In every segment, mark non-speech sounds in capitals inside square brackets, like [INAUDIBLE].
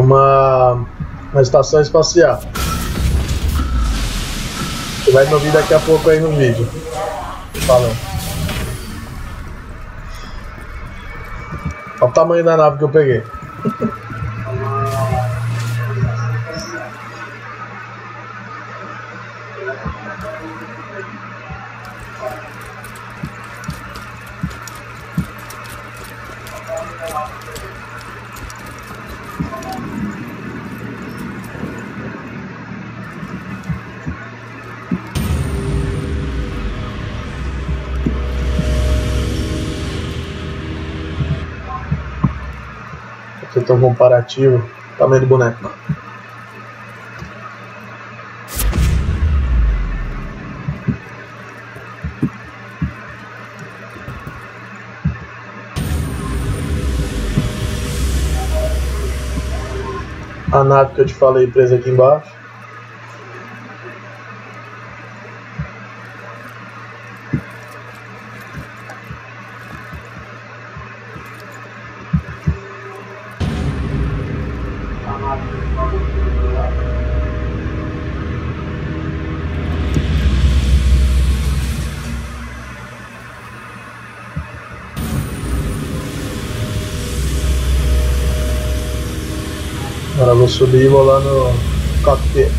uma, uma estação espacial. Você vai me ouvir daqui a pouco aí no vídeo. Falando. Olha o tamanho da nave que eu peguei. Tem um comparativo. Tamanho do boneco. A nave que eu te falei presa aqui embaixo. Agora vou subir e vou lá no cockpit.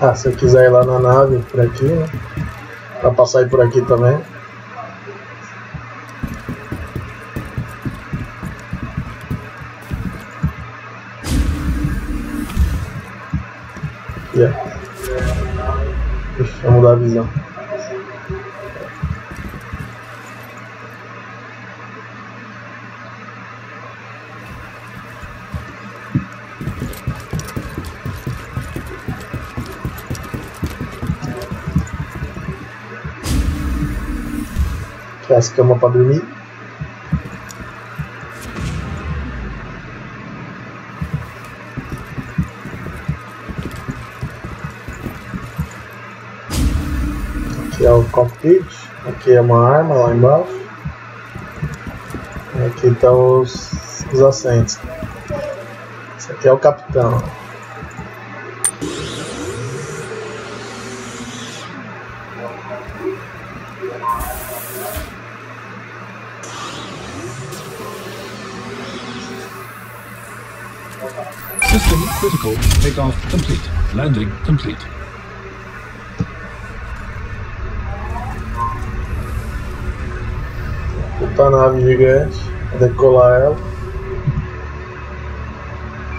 Ah, se eu quiser ir lá na nave, por aqui, né? Pra sair por aqui também. Yeah. Ixi, vou mudar a visão. As camas pra dormir. Aqui é o cockpit, aqui é uma arma lá embaixo. Aqui estão os, os assentos. Esse aqui é o capitão. System critical. Takeoff complete. Landing complete. Puta nave gigante. Decolar ela.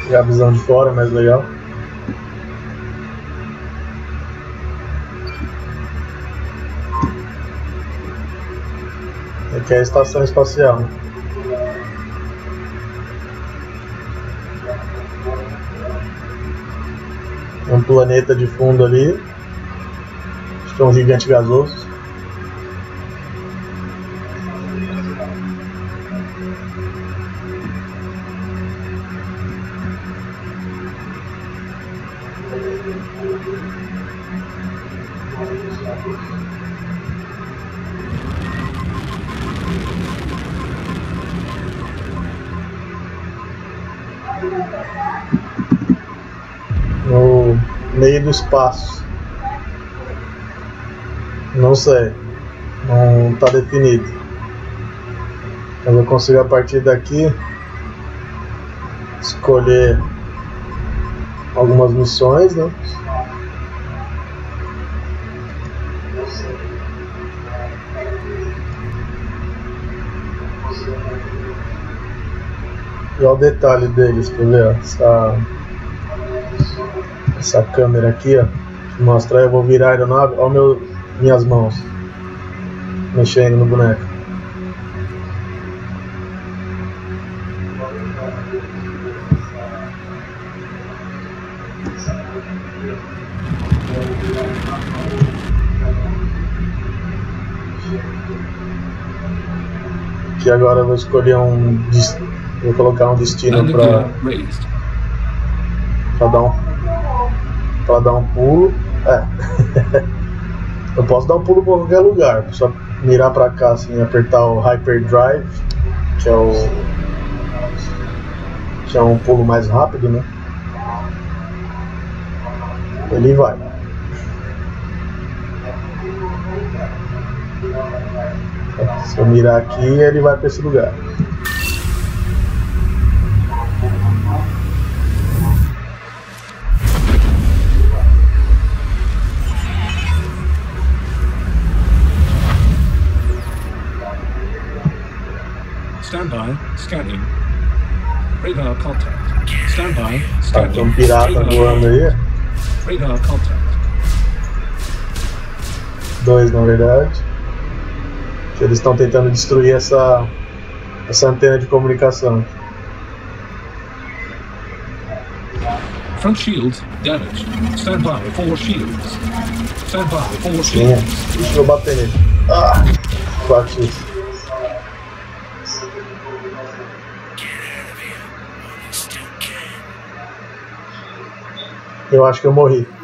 Pegar a visão de fora, é mais legal. Aqui é a estação espacial. Um planeta de fundo ali. Acho que é um gigante gasoso. No meio do espaço. Não sei. não está definido. Mas eu consigo a partir daqui escolher algumas missões, né? E olha o detalhe deles, quer ver? Essa, essa câmera aqui, ó, que mostra, eu vou virar a aeronave, olha meu, minhas mãos mexendo no boneco. Que agora eu vou escolher um. Vou colocar um destino Landing para pra dar um. Pra dar um pulo. É. [LAUGHS] eu posso dar um pulo pra qualquer lugar. Só mirar pra cá assim, apertar o Hyperdrive, que é o. que é um pulo mais rápido, né? Ele vai. Se eu mirar aqui, ele vai pra esse lugar. Stand by. Scanning. Radar contact. Stand by. Tá, tem um Scanning. pirata voando aí. Radar contact. Dois, na verdade. Eles estão tentando destruir essa, essa antena de comunicação. Front shields damaged. Stand by for shields. Stand by for shields. Deixa eu bater nele. Ah! Bati. Eu acho que eu morri. [LAUGHS]